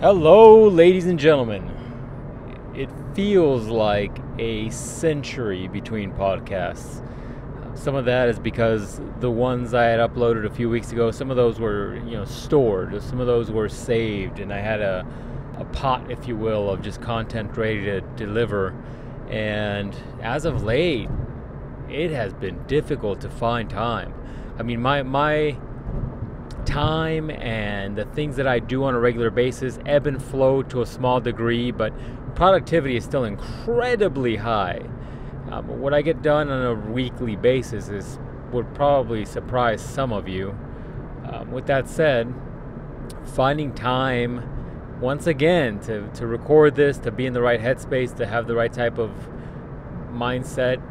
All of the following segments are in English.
Hello, ladies and gentlemen. It feels like a century between podcasts. Some of that is because the ones I had uploaded a few weeks ago, some of those were, you know, stored, some of those were saved, and I had a, a pot, if you will, of just content ready to deliver. And as of late, it has been difficult to find time. I mean, my my time and the things that I do on a regular basis ebb and flow to a small degree, but productivity is still incredibly high. Um, what I get done on a weekly basis is would probably surprise some of you. Um, with that said, finding time once again to, to record this, to be in the right headspace, to have the right type of mindset,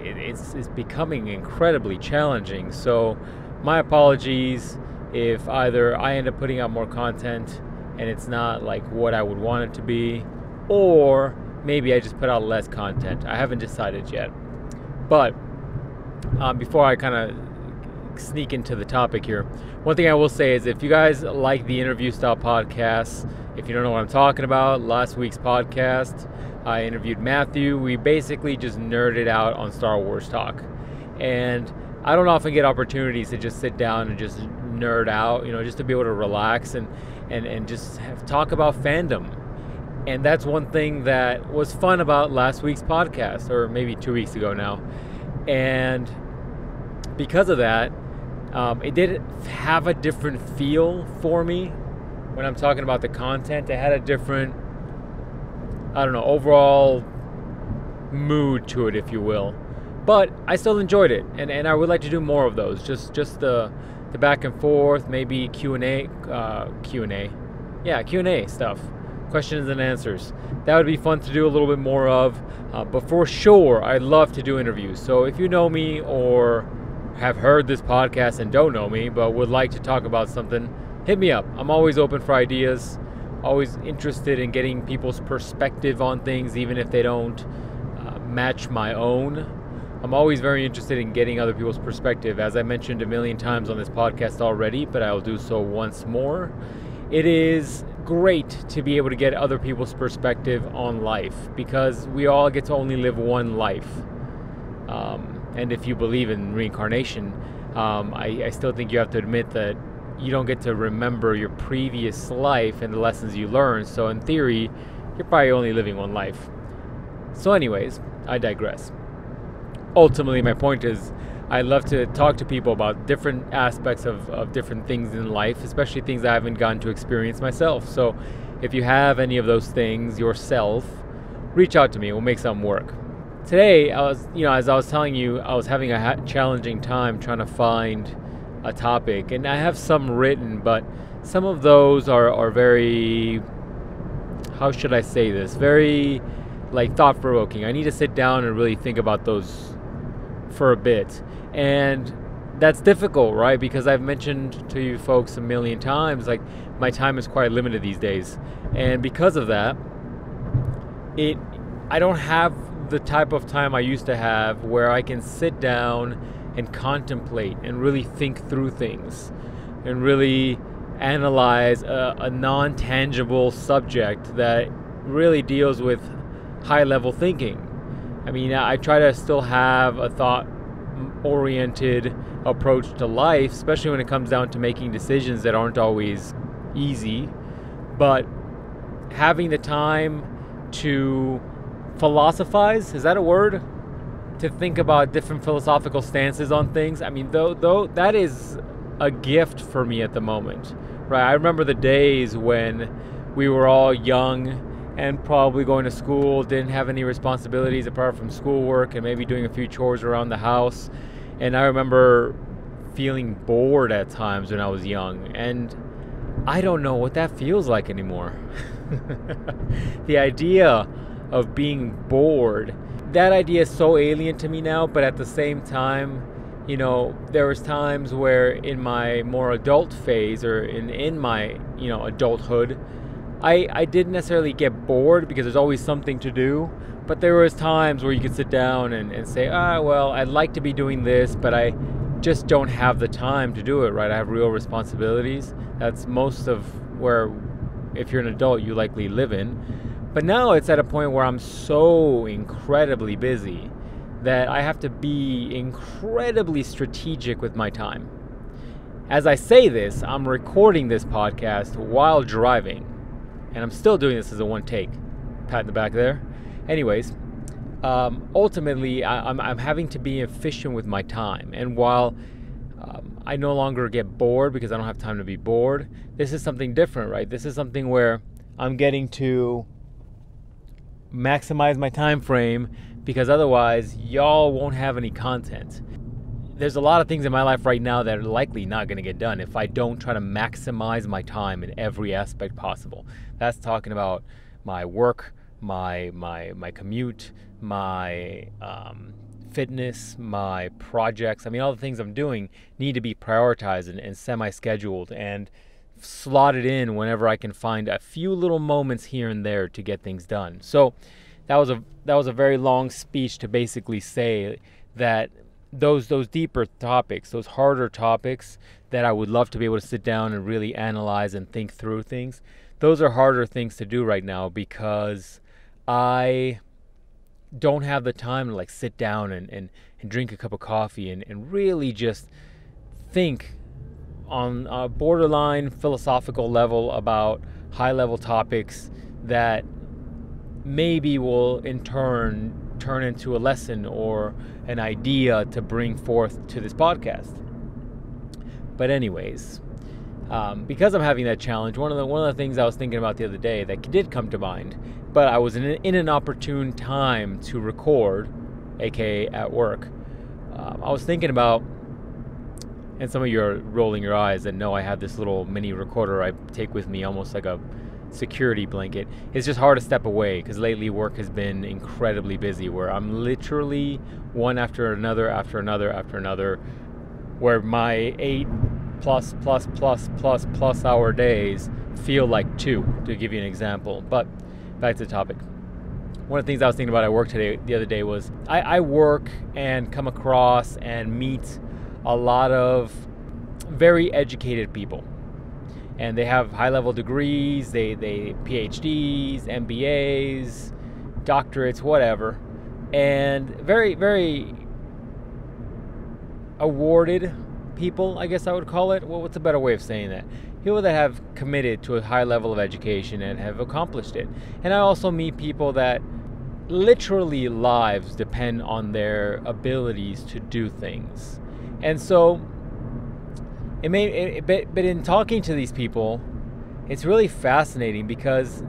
it, it's, it's becoming incredibly challenging. So, my apologies if either I end up putting out more content and it's not like what I would want it to be, or maybe I just put out less content. I haven't decided yet. But um, before I kind of sneak into the topic here, one thing I will say is if you guys like the interview style podcasts, if you don't know what I'm talking about, last week's podcast, I interviewed Matthew. We basically just nerded out on Star Wars talk. And I don't often get opportunities to just sit down and just nerd out, you know, just to be able to relax and and and just have, talk about fandom. And that's one thing that was fun about last week's podcast, or maybe two weeks ago now. And because of that, um, it did have a different feel for me when I'm talking about the content. It had a different, I don't know, overall mood to it, if you will. But I still enjoyed it, and, and I would like to do more of those. Just just the the back and forth, maybe Q and A, uh, Q and A, yeah, Q and A stuff, questions and answers. That would be fun to do a little bit more of. Uh, but for sure, I'd love to do interviews. So if you know me or have heard this podcast and don't know me, but would like to talk about something, hit me up. I'm always open for ideas. Always interested in getting people's perspective on things, even if they don't uh, match my own. I'm always very interested in getting other people's perspective. As I mentioned a million times on this podcast already, but I will do so once more. It is great to be able to get other people's perspective on life because we all get to only live one life. Um, and if you believe in reincarnation, um, I, I still think you have to admit that you don't get to remember your previous life and the lessons you learned. So, in theory, you're probably only living one life. So, anyways, I digress ultimately my point is I love to talk to people about different aspects of, of different things in life, especially things I haven't gotten to experience myself. So if you have any of those things yourself, reach out to me. We'll make something work. Today, I was, you know, as I was telling you, I was having a ha- challenging time trying to find a topic, and I have some written, but some of those are, are very, how should I say this? Very, like thought provoking. I need to sit down and really think about those for a bit. And that's difficult, right? Because I've mentioned to you folks a million times, like my time is quite limited these days. And because of that, it I don't have the type of time I used to have where I can sit down and contemplate and really think through things and really analyze a, a non tangible subject that really deals with high level thinking. I mean, I try to still have a thought oriented approach to life, especially when it comes down to making decisions that aren't always easy. But having the time to philosophize is that a word? To think about different philosophical stances on things. I mean, though, though that is a gift for me at the moment, right? I remember the days when we were all young and probably going to school, didn't have any responsibilities apart from schoolwork and maybe doing a few chores around the house. And I remember feeling bored at times when I was young. And I don't know what that feels like anymore. the idea of being bored, that idea is so alien to me now, but at the same time, you know, there was times where in my more adult phase or in, in my, you know, adulthood, I, I didn't necessarily get bored because there's always something to do, but there was times where you could sit down and, and say, ah, well, I'd like to be doing this, but I just don't have the time to do it, right? I have real responsibilities. That's most of where if you're an adult, you likely live in. But now it's at a point where I'm so incredibly busy that I have to be incredibly strategic with my time. As I say this, I'm recording this podcast while driving, and I'm still doing this as a one take. Pat in the back there. Anyways, um, ultimately, I, am having to be efficient with my time. And while um, I no longer get bored because I don't have time to be bored, this is something different, right? This is something where I'm getting to maximize my time frame because otherwise, y'all won't have any content. There's a lot of things in my life right now that are likely not going to get done if I don't try to maximize my time in every aspect possible. That's talking about my work, my my my commute, my um, fitness, my projects. I mean, all the things I'm doing need to be prioritized and, and semi-scheduled and slotted in whenever I can find a few little moments here and there to get things done. So that was a that was a very long speech to basically say that those those deeper topics, those harder topics that I would love to be able to sit down and really analyze and think through things. Those are harder things to do right now because I don't have the time to like sit down and, and, and drink a cup of coffee and, and really just think on a borderline philosophical level about high level topics that maybe will in turn turn into a lesson or an idea to bring forth to this podcast. But anyways, um, because I'm having that challenge, one of the one of the things I was thinking about the other day that did come to mind but I was in an, in an opportune time to record, aka at work. Um, I was thinking about, and some of you are rolling your eyes and know I have this little mini recorder I take with me almost like a security blanket. It's just hard to step away because lately work has been incredibly busy where I'm literally one after another, after another, after another, where my eight plus, plus, plus, plus, plus hour days feel like two, to give you an example. But back to the topic. One of the things I was thinking about at work today, the other day, was I, I work and come across and meet a lot of very educated people, and they have high-level degrees, they they PhDs, MBAs, doctorates, whatever, and very very awarded people, I guess I would call it. Well, what's a better way of saying that? people that have committed to a high level of education and have accomplished it. And I also meet people that literally lives depend on their abilities to do things. And so it may it, but, but in talking to these people, it's really fascinating because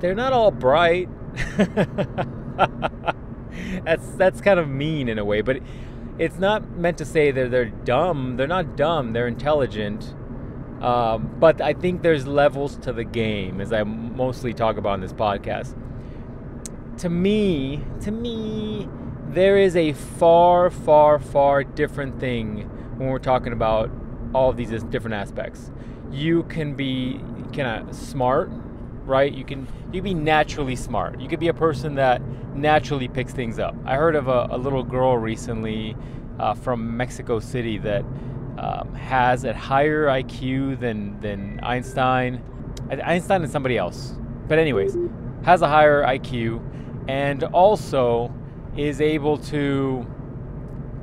they're not all bright. that's that's kind of mean in a way, but it's not meant to say that they're dumb. They're not dumb. They're intelligent um, but I think there's levels to the game, as I mostly talk about in this podcast. To me, to me, there is a far, far, far different thing when we're talking about all of these different aspects. You can be kind of smart, right? You can you can be naturally smart. You could be a person that naturally picks things up. I heard of a, a little girl recently uh, from Mexico City that um, has a higher IQ than than Einstein. Einstein and somebody else, but anyways, has a higher IQ, and also is able to.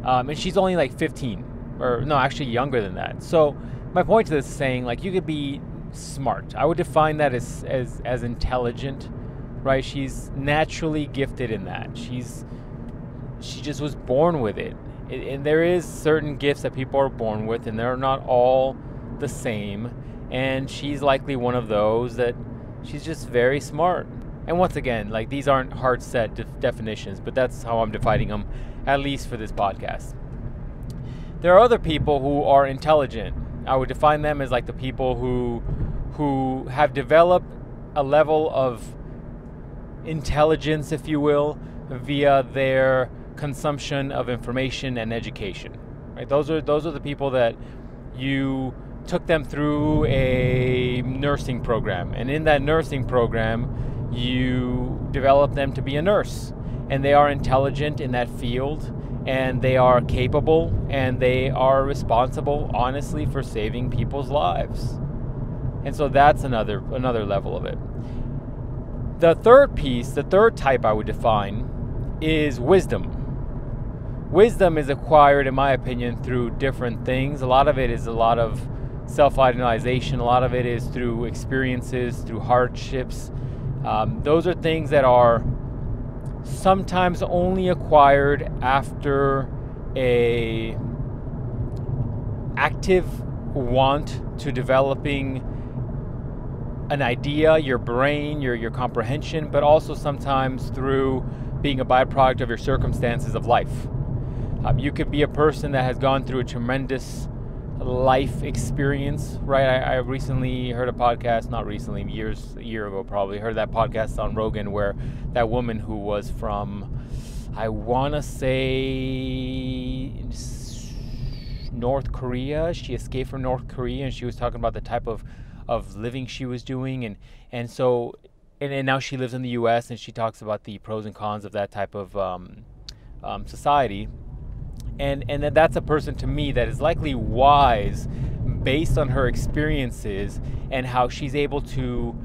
Um, and she's only like 15, or no, actually younger than that. So my point to this is saying like you could be smart. I would define that as as as intelligent, right? She's naturally gifted in that. She's she just was born with it and there is certain gifts that people are born with and they're not all the same and she's likely one of those that she's just very smart and once again like these aren't hard set de- definitions but that's how i'm defining them at least for this podcast there are other people who are intelligent i would define them as like the people who who have developed a level of intelligence if you will via their consumption of information and education. Right? Those are those are the people that you took them through a nursing program, and in that nursing program, you develop them to be a nurse, and they are intelligent in that field, and they are capable, and they are responsible, honestly, for saving people's lives. And so that's another another level of it. The third piece, the third type I would define is wisdom. Wisdom is acquired in my opinion through different things. A lot of it is a lot of self-idolization, a lot of it is through experiences, through hardships. Um, those are things that are sometimes only acquired after a active want to developing an idea, your brain, your your comprehension, but also sometimes through being a byproduct of your circumstances of life. Um, you could be a person that has gone through a tremendous life experience, right? I, I, recently heard a podcast, not recently, years, a year ago probably, heard that podcast on Rogan where that woman who was from, I want to say North Korea, she escaped from North Korea and she was talking about the type of, of living she was doing. And, and so, and, and now she lives in the US and she talks about the pros and cons of that type of um, um, society and and that's a person to me that is likely wise based on her experiences and how she's able to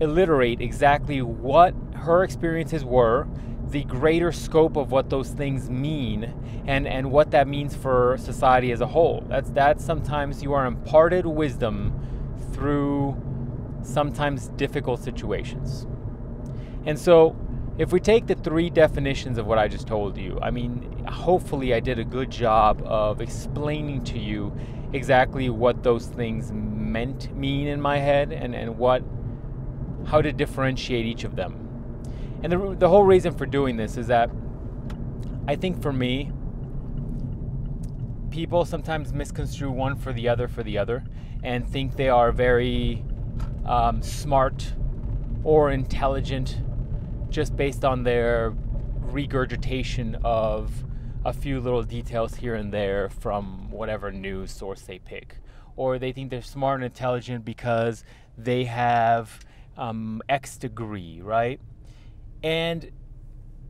alliterate exactly what her experiences were the greater scope of what those things mean and and what that means for society as a whole. That's that sometimes you are imparted wisdom through sometimes difficult situations. And so if we take the three definitions of what I just told you, I mean, hopefully I did a good job of explaining to you exactly what those things meant mean in my head and, and what how to differentiate each of them. And the, the whole reason for doing this is that I think for me, people sometimes misconstrue one for the other for the other and think they are very um, smart or intelligent just based on their regurgitation of a few little details here and there from whatever news source they pick. Or they think they're smart and intelligent because they have um, X degree, right? And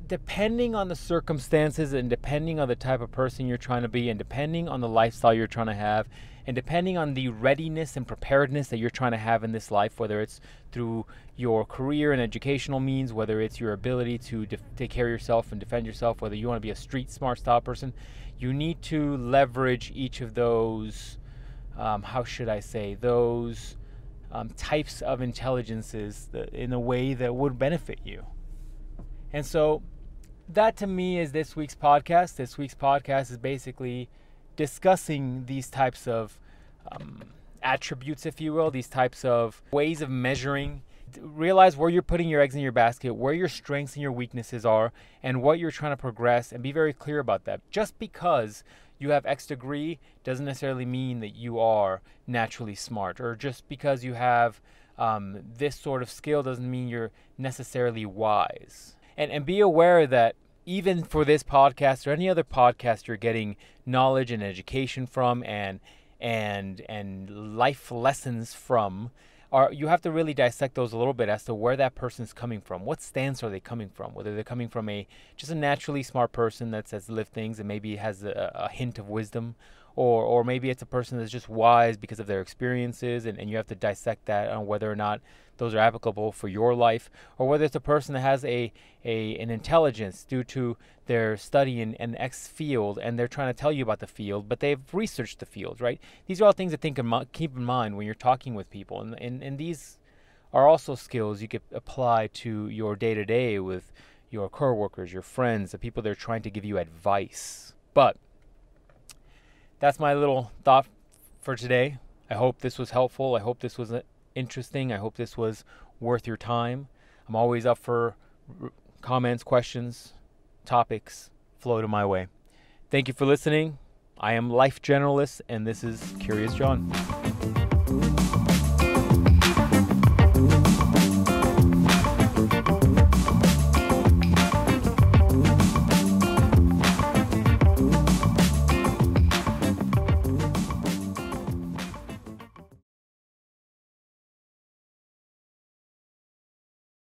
depending on the circumstances and depending on the type of person you're trying to be and depending on the lifestyle you're trying to have and depending on the readiness and preparedness that you're trying to have in this life, whether it's through your career and educational means, whether it's your ability to def- take care of yourself and defend yourself, whether you want to be a street smart style person, you need to leverage each of those, um, how should I say, those um, types of intelligences in a way that would benefit you. And so, that to me is this week's podcast. This week's podcast is basically discussing these types of um, attributes, if you will, these types of ways of measuring. Realize where you're putting your eggs in your basket, where your strengths and your weaknesses are, and what you're trying to progress, and be very clear about that. Just because you have X degree doesn't necessarily mean that you are naturally smart, or just because you have um, this sort of skill doesn't mean you're necessarily wise. And, and be aware that even for this podcast or any other podcast you're getting knowledge and education from and and and life lessons from are you have to really dissect those a little bit as to where that person's coming from. What stance are they coming from? Whether they're coming from a just a naturally smart person that says lived things and maybe has a, a hint of wisdom, or or maybe it's a person that's just wise because of their experiences and, and you have to dissect that on whether or not those are applicable for your life or whether it's a person that has a, a an intelligence due to their study in an X field and they're trying to tell you about the field but they've researched the field right? These are all things to think in, keep in mind when you're talking with people and, and, and these are also skills you could apply to your day-to-day with your coworkers your friends the people that are trying to give you advice. But that's my little thought for today. I hope this was helpful. I hope this was uh, interesting. I hope this was worth your time. I'm always up for comments, questions, topics. Flow to my way. Thank you for listening. I am Life Generalist, and this is Curious John.